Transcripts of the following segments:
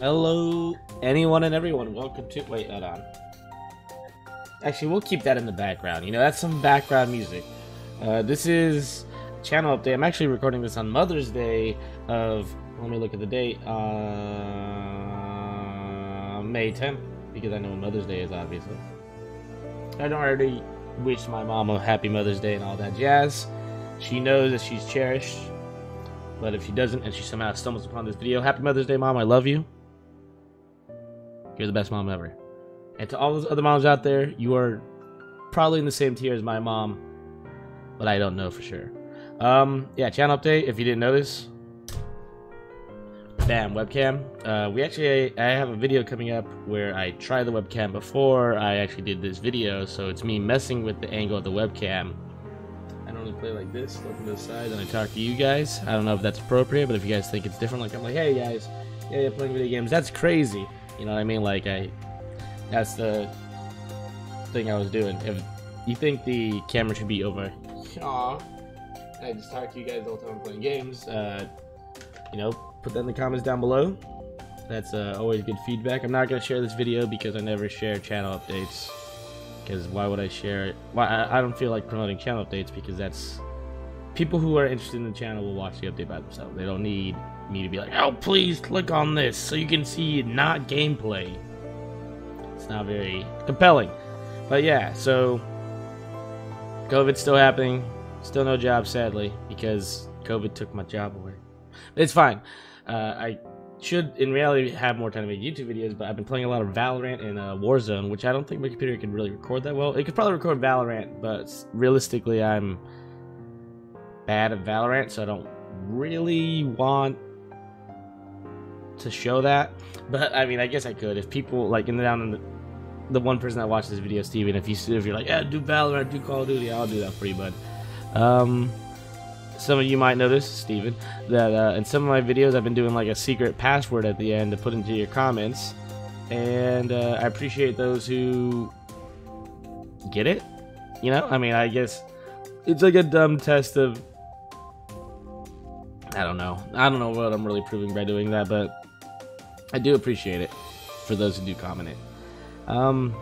Hello, anyone and everyone. Welcome to. Wait, hold on. Actually, we'll keep that in the background. You know, that's some background music. Uh, this is channel update. I'm actually recording this on Mother's Day of. Let me look at the date. Uh, May 10th, because I know Mother's Day is, obviously. I don't already wish my mom a happy Mother's Day and all that jazz. She knows that she's cherished. But if she doesn't and she somehow stumbles upon this video, happy Mother's Day, Mom. I love you. You're the best mom ever. And to all those other moms out there, you are probably in the same tier as my mom, but I don't know for sure. Um, yeah, channel update. If you didn't notice, bam, webcam. Uh, we actually, I have a video coming up where I tried the webcam before I actually did this video, so it's me messing with the angle of the webcam. I normally play like this, looking to the side, and I talk to you guys. I don't know if that's appropriate, but if you guys think it's different, like I'm like, hey guys, yeah, yeah, playing video games, that's crazy. You know what I mean? Like I, that's the thing I was doing. If you think the camera should be over, Aw. I just talk to you guys all the time playing games. Uh, you know, put that in the comments down below. That's uh, always good feedback. I'm not gonna share this video because I never share channel updates. Because why would I share it? Why I, I don't feel like promoting channel updates because that's people who are interested in the channel will watch the update by themselves. They don't need me to be like, oh, please click on this so you can see not gameplay. It's not very compelling. But yeah, so COVID's still happening. Still no job, sadly, because COVID took my job away. It's fine. Uh, I should, in reality, have more time to make YouTube videos, but I've been playing a lot of Valorant and uh, Warzone, which I don't think my computer can really record that well. It could probably record Valorant, but realistically, I'm bad at Valorant, so I don't really want to show that. But I mean, I guess I could if people like in the down in the, the one person that watches this video, Steven, if you if you're like, yeah, do Valorant, do Call of Duty, I'll do that for you, bud. Um, some of you might notice, Steven, that uh, in some of my videos I've been doing like a secret password at the end to put into your comments, and uh, I appreciate those who get it. You know, I mean, I guess it's like a dumb test of I don't know. I don't know what I'm really proving by doing that, but I do appreciate it for those who do comment it. Um,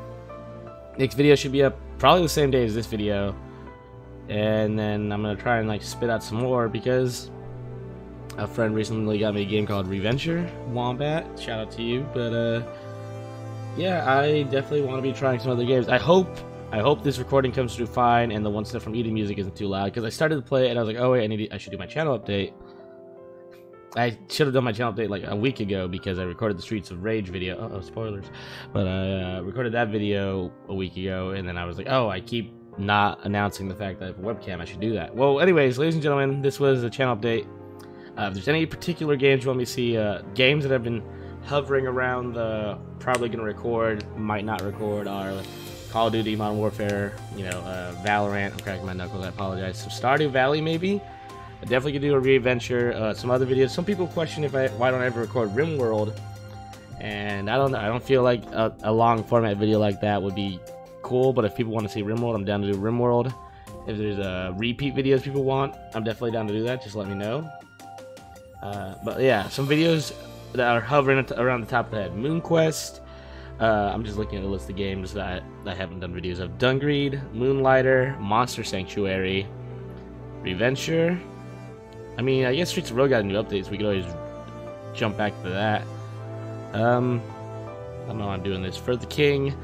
next video should be up probably the same day as this video, and then I'm gonna try and like spit out some more because a friend recently got me a game called Reventure Wombat. Shout out to you, but uh, yeah, I definitely want to be trying some other games. I hope. I hope this recording comes through fine and the One Step From Eden music isn't too loud because I started to play it and I was like, oh wait, I need to, I should do my channel update. I should have done my channel update like a week ago because I recorded the Streets of Rage video. Uh oh, spoilers. But I uh, recorded that video a week ago, and then I was like, oh, I keep not announcing the fact that I have a webcam. I should do that. Well, anyways, ladies and gentlemen, this was a channel update. Uh, if there's any particular games you want me to see, uh, games that have been hovering around the probably going to record, might not record, are Call of Duty, Modern Warfare, you know, uh, Valorant. I'm cracking my knuckles. I apologize. So Stardew Valley, maybe. I definitely could do a Reventure, uh, some other videos. Some people question if I why don't I ever record RimWorld, and I don't know. I don't feel like a, a, long format video like that would be cool. But if people want to see RimWorld, I'm down to do RimWorld. If there's uh, repeat videos people want, I'm definitely down to do that. Just let me know. Uh, but yeah, some videos that are hovering around the top of the head. MoonQuest. Uh, I'm just looking at a list of games that I haven't done videos of. Dungreed, Moonlighter, Monster Sanctuary, Reventure, I mean, I guess Streets of Rogue got new updates. We could always jump back to that. Um, I don't know I'm doing this. For the King.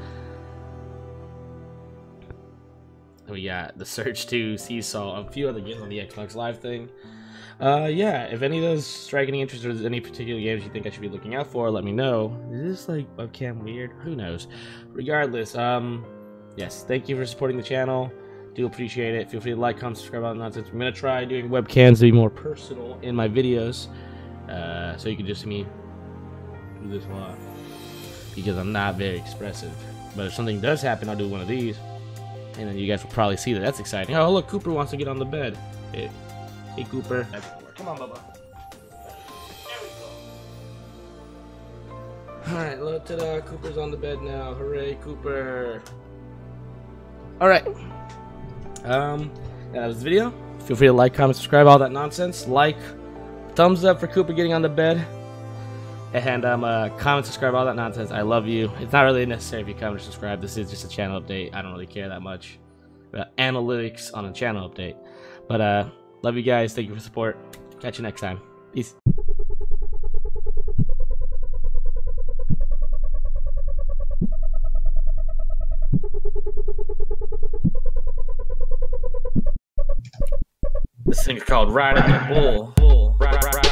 We got The Surge 2, Seesaw, a few other games on the Xbox Live thing. Uh, yeah, if any of those strike any interest or any particular games you think I should be looking out for, let me know. Is this like webcam weird? Who knows? Regardless, um, yes, thank you for supporting the channel. Do appreciate it. Feel free to like, comment, subscribe, all that nonsense. I'm gonna try doing webcams to be more personal in my videos, uh, so you can just see me do this a lot because I'm not very expressive. But if something does happen, I'll do one of these, and then you guys will probably see that. That's exciting. Oh, look, Cooper wants to get on the bed. Hey, hey Cooper. Come on, Bubba. There we go. Alright, look, ta-da, Cooper's on the bed now. Hooray, Cooper. Alright. Um, that was the video. Feel free to like, comment, subscribe, all that nonsense. Like, thumbs up for Cooper getting on the bed. And um, uh, comment, subscribe, all that nonsense. I love you. It's not really necessary if you comment or subscribe. This is just a channel update. I don't really care that much about analytics on a channel update. But uh, love you guys. Thank you for support. Catch you next time. Peace. This thing's called Riding the Bull. bull.